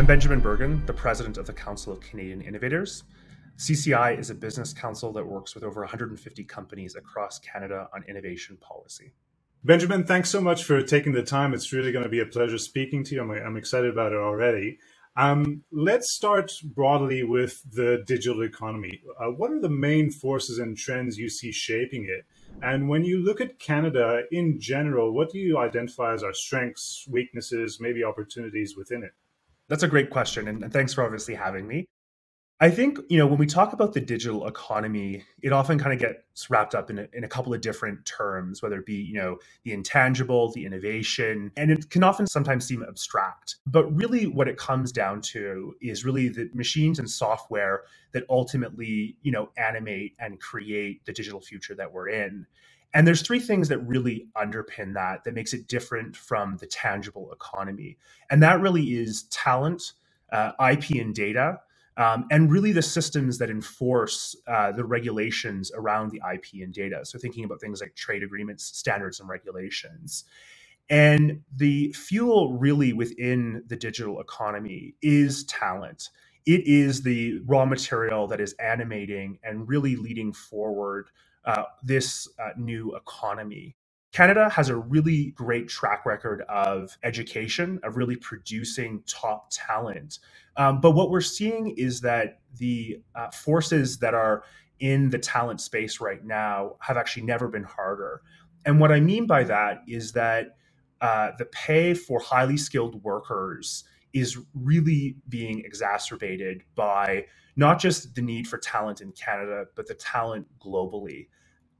I'm Benjamin Bergen, the president of the Council of Canadian Innovators. CCI is a business council that works with over 150 companies across Canada on innovation policy. Benjamin, thanks so much for taking the time. It's really going to be a pleasure speaking to you. I'm, I'm excited about it already. Um, let's start broadly with the digital economy. Uh, what are the main forces and trends you see shaping it? And when you look at Canada in general, what do you identify as our strengths, weaknesses, maybe opportunities within it? That's a great question. And thanks for obviously having me. I think, you know, when we talk about the digital economy, it often kind of gets wrapped up in a, in a couple of different terms, whether it be, you know, the intangible, the innovation, and it can often sometimes seem abstract. But really, what it comes down to is really the machines and software that ultimately, you know, animate and create the digital future that we're in. And there's three things that really underpin that, that makes it different from the tangible economy. And that really is talent, uh, IP and data um, and really the systems that enforce uh, the regulations around the IP and data. So thinking about things like trade agreements, standards, and regulations. And the fuel really within the digital economy is talent. It is the raw material that is animating and really leading forward uh, this uh, new economy. Canada has a really great track record of education, of really producing top talent. Um, but what we're seeing is that the uh, forces that are in the talent space right now have actually never been harder. And what I mean by that is that uh, the pay for highly skilled workers is really being exacerbated by not just the need for talent in Canada, but the talent globally.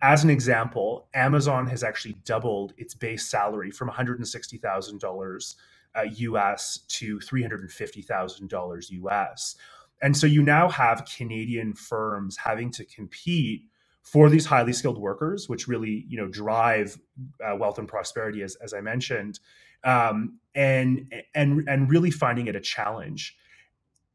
As an example, Amazon has actually doubled its base salary from $160,000 uh, US to $350,000 US. And so you now have Canadian firms having to compete for these highly skilled workers, which really you know drive uh, wealth and prosperity, as, as I mentioned, um, and and and really finding it a challenge.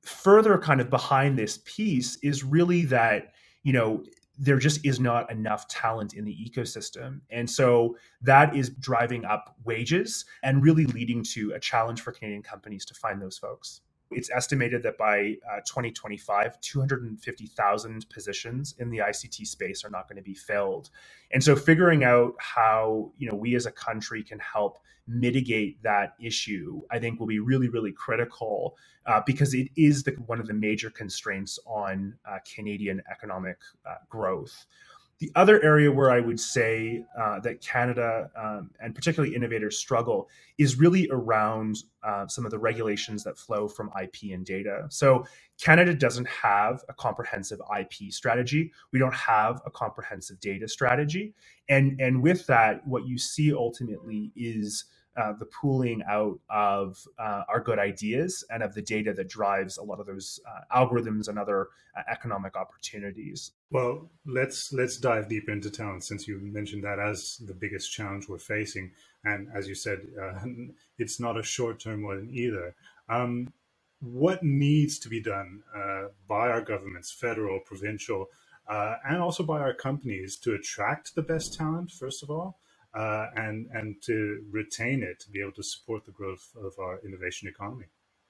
Further, kind of behind this piece is really that you know there just is not enough talent in the ecosystem. And so that is driving up wages and really leading to a challenge for Canadian companies to find those folks. It's estimated that by uh, 2025, 250,000 positions in the ICT space are not going to be filled. And so figuring out how, you know, we as a country can help mitigate that issue, I think will be really, really critical uh, because it is the, one of the major constraints on uh, Canadian economic uh, growth. The other area where I would say uh, that Canada um, and particularly innovators struggle is really around uh, some of the regulations that flow from IP and data. So, Canada doesn't have a comprehensive IP strategy. We don't have a comprehensive data strategy. And, and with that, what you see ultimately is uh, the pooling out of uh, our good ideas and of the data that drives a lot of those uh, algorithms and other uh, economic opportunities. Well, let's let's dive deep into talent since you mentioned that as the biggest challenge we're facing, and as you said, uh, it's not a short term one either. Um, what needs to be done by our governments, federal, provincial, and also by our companies to attract the best talent? First of all uh, and and to retain it to be able to support the growth of our innovation economy?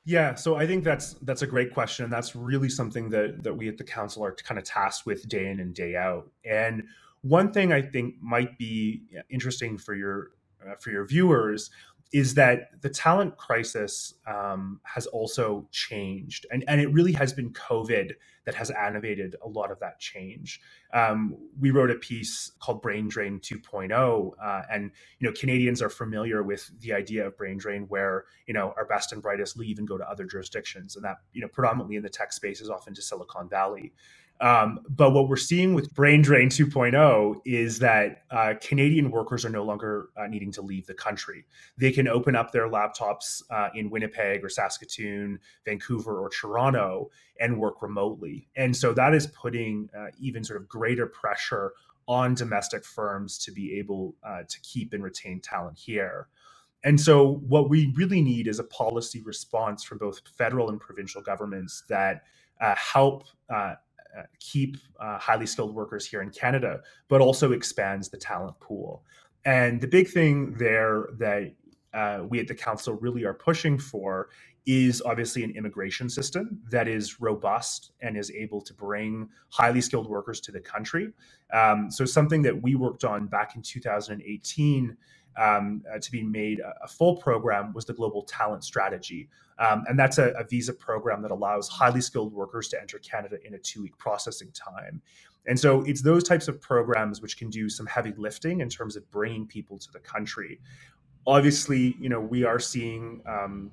Yeah, so I think that's that's a great question. That's really something that that we at the council are kind of tasked with day in and day out. And one thing I think might be interesting for your uh, for your viewers is that the talent crisis um, has also changed, and and it really has been COVID that has animated a lot of that change. Um, we wrote a piece called Brain Drain 2.0, uh, and you know Canadians are familiar with the idea of brain drain, where you know our best and brightest leave and go to other jurisdictions, and that you know predominantly in the tech space is often to Silicon Valley. Um, but what we're seeing with Brain Drain 2.0 is that uh, Canadian workers are no longer uh, needing to leave the country. They can open up their laptops uh, in Winnipeg or Saskatoon, Vancouver or Toronto and work remotely. And so that is putting uh, even sort of greater pressure on domestic firms to be able uh, to keep and retain talent here. And so, what we really need is a policy response from both federal and provincial governments that uh, help keep uh, highly skilled workers here in Canada, but also expands the talent pool. And the big thing there that uh, we at the council really are pushing for is obviously an immigration system that is robust and is able to bring highly skilled workers to the country. Um, so, something that we worked on back in 2018 um, uh, to be made a, a, full program was the Global Talent Strategy. Um, and that's a, a, visa program that allows highly skilled workers to enter Canada in a two week processing time. And so it's those types of programs which can do some heavy lifting in terms of bringing people to the country. Obviously, you know, we are seeing um,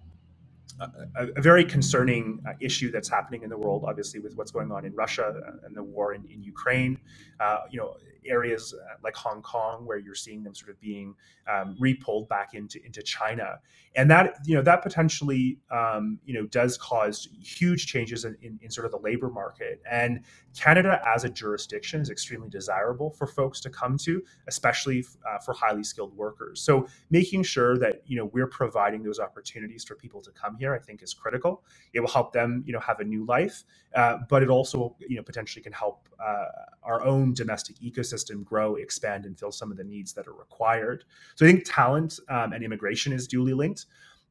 a, a, very concerning uh, issue that's happening in the world, obviously, with what's going on in Russia and the war in, in Ukraine. Uh, you know, areas uh, like Hong Kong, where you're seeing them sort of being um, repulled back into into China, and that you know that potentially um, you know does cause huge changes in, in, in, sort of the labor market. And Canada, as a jurisdiction, is extremely desirable for folks to come to, especially uh, for highly skilled workers. So making sure that you know we're providing those opportunities for people to come here, I think, is critical. It will help them you know have a new life, uh, but it also you know potentially can help uh, our own domestic ecosystem grow, expand, and fill some of the needs that are required. So I think talent um, and immigration is duly linked.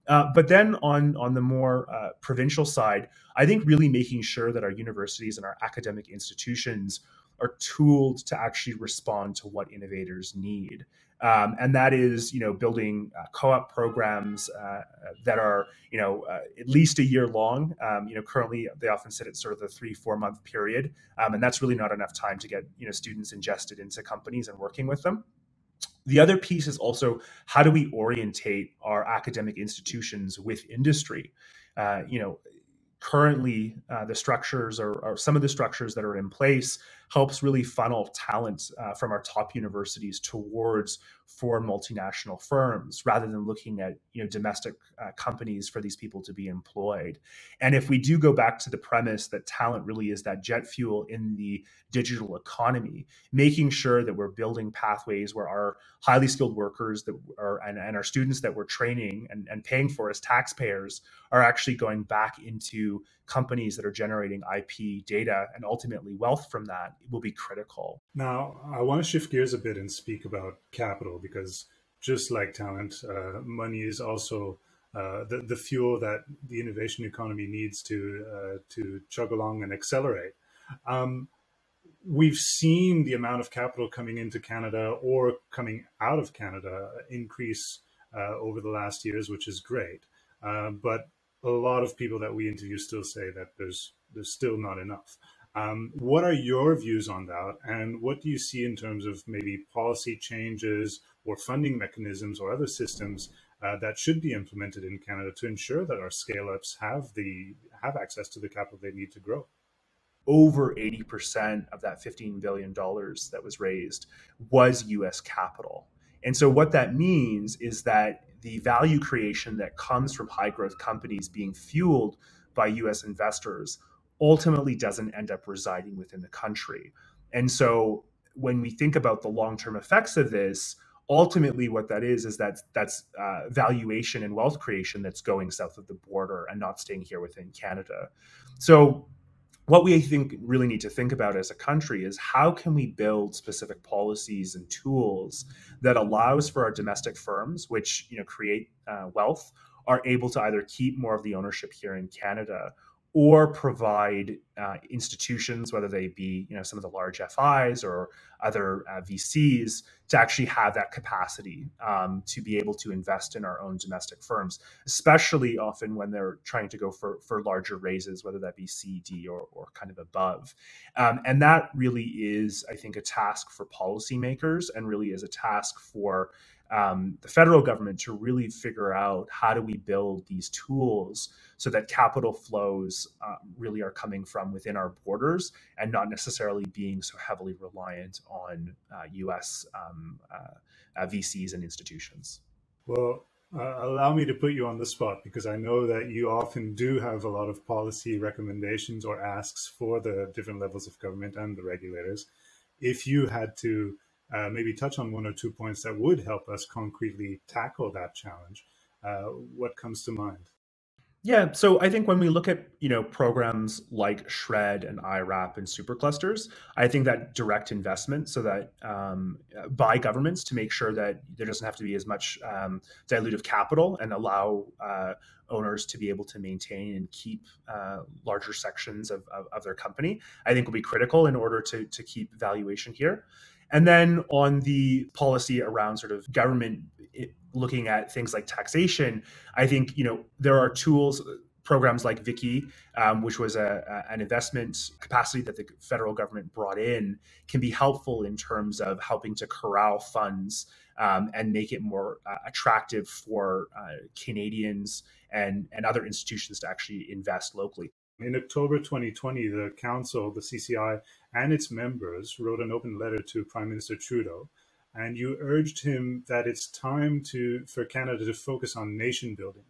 Uh, but then on on the more uh, provincial side, I think really making sure that our universities and our academic institutions are tooled to actually respond to what innovators need. Um, and that is, you know, building uh, co-op programs uh, that are, you know, uh, at least a year long. Um, you know, currently they often sit at sort of the three, four month period, um, and that's really not enough time to get you know students ingested into companies and working with them. The other piece is also how do we orientate our academic institutions with industry? Uh, you know, currently uh, the structures or, or, some of the structures that are in place helps really funnel talent uh, from our top universities towards foreign multinational firms rather than looking at you know domestic uh, companies for these people to be employed. And if we do go back to the premise that talent really is that jet fuel in the digital economy making sure that we're building pathways where our highly skilled workers that are and, and our students that we're training and, and paying for as taxpayers are actually going back into companies that are generating IP data and ultimately wealth from that will be critical. Now, I want to shift gears a bit and speak about capital because just like talent, uh, money is also uh, the, the fuel that the innovation economy needs to uh, to chug along and accelerate. Um, we've seen the amount of capital coming into Canada or coming out of Canada increase uh, over the last years, which is great. Uh, but a lot of people that we interview still say that there's there's still not enough. Um, what are your views on that, and what do you see in terms of maybe policy changes or funding mechanisms or other systems uh, that should be implemented in Canada to ensure that our scale-ups have the have access to the capital they need to grow? Over 80% of that $15 billion that was raised was US capital. And so, what that means is that the value creation that comes from high growth companies being fueled by US investors ultimately doesn't end up residing within the country. And so when we think about the long term effects of this, ultimately what that is is that that's uh, valuation and wealth creation that's going south of the border and not staying here within Canada. So what we think really need to think about as a country is how can we build specific policies and tools that allows for our domestic firms which you know create uh, wealth are able to either keep more of the ownership here in canada or provide uh, institutions, whether they be you know some of the large FIs or other uh, VCs, to actually have that capacity um, to be able to invest in our own domestic firms, especially often when they're trying to go for for larger raises, whether that be C, D, or or kind of above. Um, and that really is, I think, a task for policymakers, and really is a task for um, the federal government to really figure out how do we build these tools so that capital flows uh, really are coming from within our borders and not necessarily being so heavily reliant on uh, U.S. Um, uh, uh VCs and institutions. Well, uh, allow me to put you on the spot because I know that you often do have a lot of policy recommendations or asks for the different levels of government and the regulators. If you had to uh, maybe touch on one or two points that would help us concretely tackle that challenge. Uh, what comes to mind? Yeah, so I think when we look at you know programs like SR&ED and IRAP and superclusters, I think that direct investment, so that um, by governments to make sure that there doesn't have to be as much um, dilutive capital and allow uh, owners to be able to maintain and keep uh, larger sections of, of, of, their company, I think will be critical in order to, to keep valuation here. And then on the policy around sort of government looking at things like taxation, I think you know there are tools programs like Vicky, um, which was a, a, an investment capacity that the federal government brought in, can be helpful in terms of helping to corral funds um, and make it more uh, attractive for uh, Canadians and, and other institutions to actually invest locally. In October 2020, the Council, the CCI, and its members wrote an open letter to Prime Minister Trudeau, and you urged him that it's time to for Canada to focus on nation building.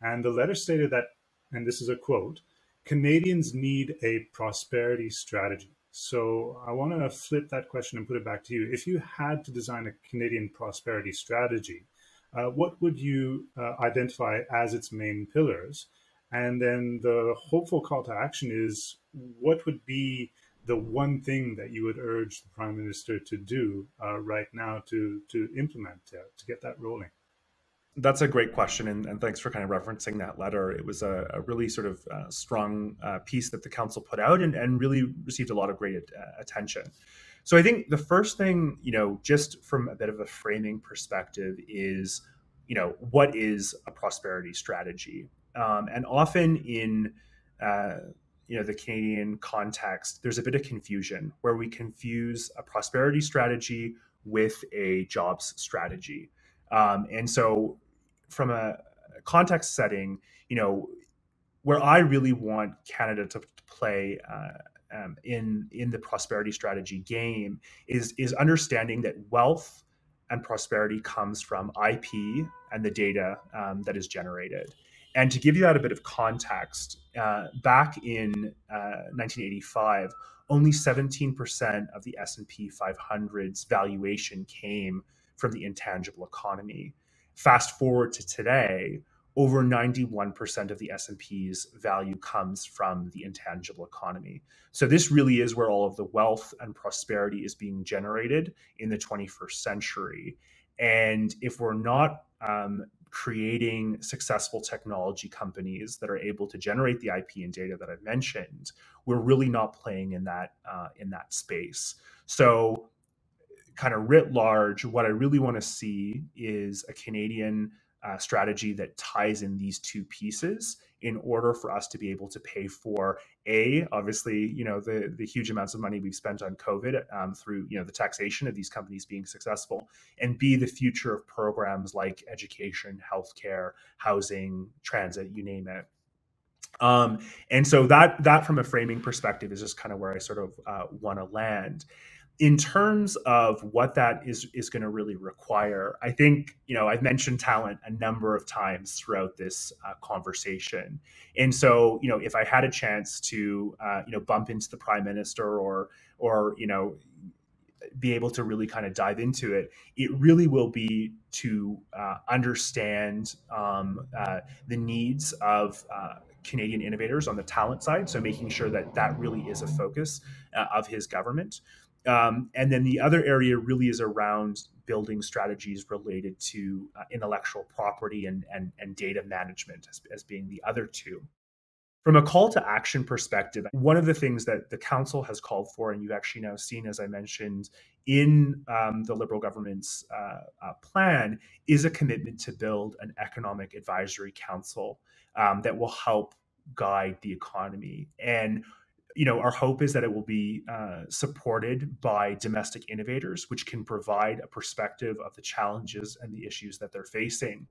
And the letter stated that and this is a quote Canadians need a prosperity strategy. So I want to flip that question and put it back to you. If you had to design a Canadian prosperity strategy, uh, what would you uh, identify as its main pillars? And then the hopeful call to action is what would be the one thing that you would urge the prime minister to do uh, right now to to implement uh, to get that rolling? that's a great question, and, and, thanks for kind of referencing that letter. It was a, a really sort of uh, strong uh, piece that the council put out, and, and really received a lot of great uh, attention. So I think the first thing, you know, just from a bit of a framing perspective, is, you know, what is a prosperity strategy? Um, and often in you know the Canadian context, there's a bit of confusion where we confuse a prosperity strategy with a jobs strategy. Um, and so from a context setting, you know, where I really want Canada to play uh, um, in in the prosperity strategy game is is understanding that wealth and prosperity comes from IP and the data um, that is generated. And to give you that a bit of context, uh, back in uh, 1985, only 17% of the S&P 500's valuation came from the intangible economy. Fast forward to today, over 91% of the S&P's value comes from the intangible economy. So this really is where all of the wealth and prosperity is being generated in the 21st century. And if we're not um, creating successful technology companies that are able to generate the IP and data that I've mentioned, we're really not playing in that uh, in that space. So kind of writ large, what I really want to see is a Canadian uh, strategy that ties in these two pieces in order for us to be able to pay for a obviously you know the the huge amounts of money we've spent on covid um, through you know the taxation of these companies being successful and b the future of programs like education healthcare housing transit you name it um, and so that that from a framing perspective is just kind of where i sort of uh, want to land. In terms of what that is is going to really require i think you know i've mentioned talent a number of times throughout this uh, conversation. And so you know if i had a chance to uh, you know bump into the prime minister or or you know be able to really kind of dive into it it really will be to uh, understand um, uh, the needs of uh, Canadian innovators on the talent side. So, making sure that that really is a focus uh, of his government. Um, and then the other area really is around building strategies related to uh, intellectual property and, and, and data management as, as being the other two. From a call to action perspective, one of the things that the council has called for, and you've actually now seen, as I mentioned, in um, the Liberal government's uh, uh, plan, is a commitment to build an economic advisory council um, that will help guide the economy. And you know, our hope is that it will be uh, supported by domestic innovators, which can provide a perspective of the challenges and the issues that they're facing.